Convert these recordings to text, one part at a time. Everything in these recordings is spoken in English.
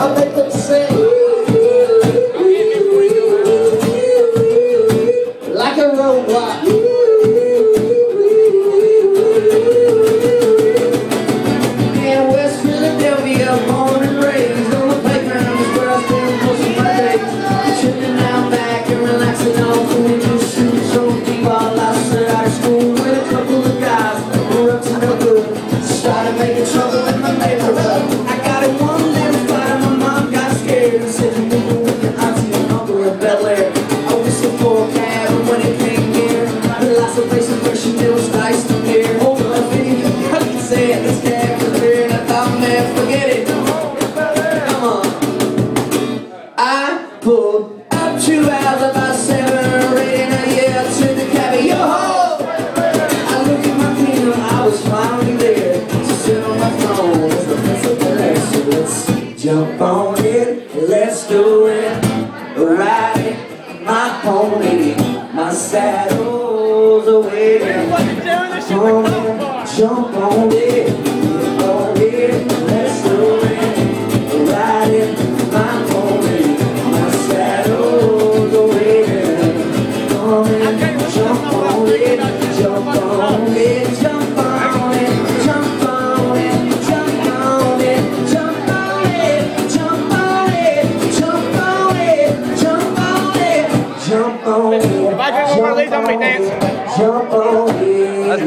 I'll make them sing. On it, let's do it, ride it, my pony, my saddle's awaiting. Come on, jump on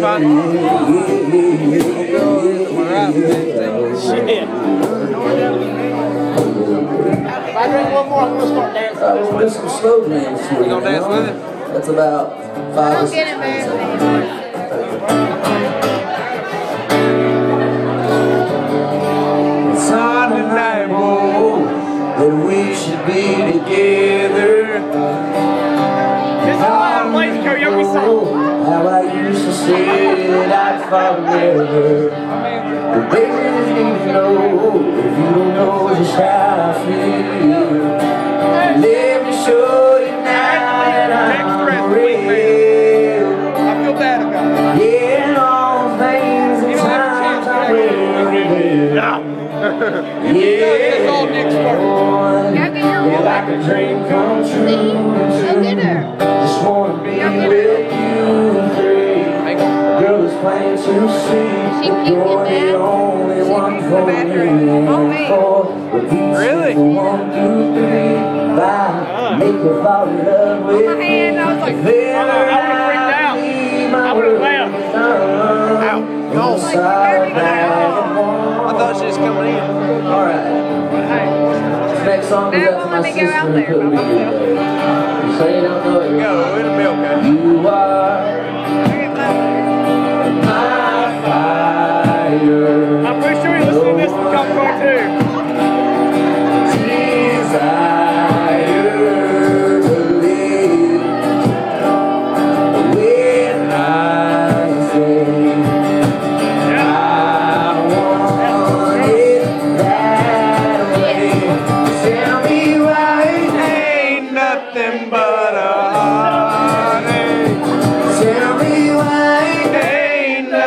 If I drink one more, I'm gonna start dancing. Uh, we'll do some slow dance. You gonna dance with it? That's about five or six embarrassed anymore. It's undeniable that we should be together. This is why I play karaoke song. How I used to say that I'd forever. But baby, you need to know if you don't know just how I feel. Let me show you now that I'm real. I feel bad about it. Yeah, and all things and times I will. It's all Nick's work. Go get Yeah, like a dream come true. Go get her. Just wanna be Go get with plain to see. She that keeps you You're mad? the only She one keeps for the bathroom. me. Oh, me. For repeats Really? of One, two, three, five. Make her fall in love with my hand, I was like, Then I would've freaked out. leave my I would've world laughed. undone. Ow. Go. Side by I thought she was coming in. All right. But hey, Next song is Now up to let my me go sister out who there put by me myself. together. You say you don't know it. go. It'll be okay. You are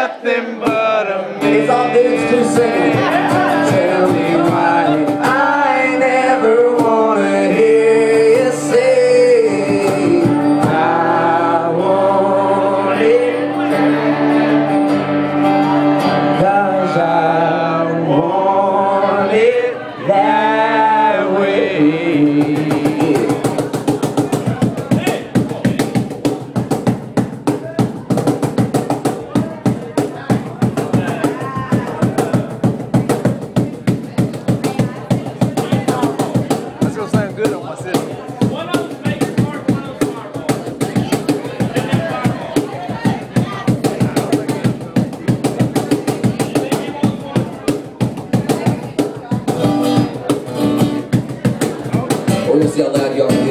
nothing but a It's all dudes to sing. Tell me why I never wanna hear you say I want it. Cause I want it that way. Zelda, York.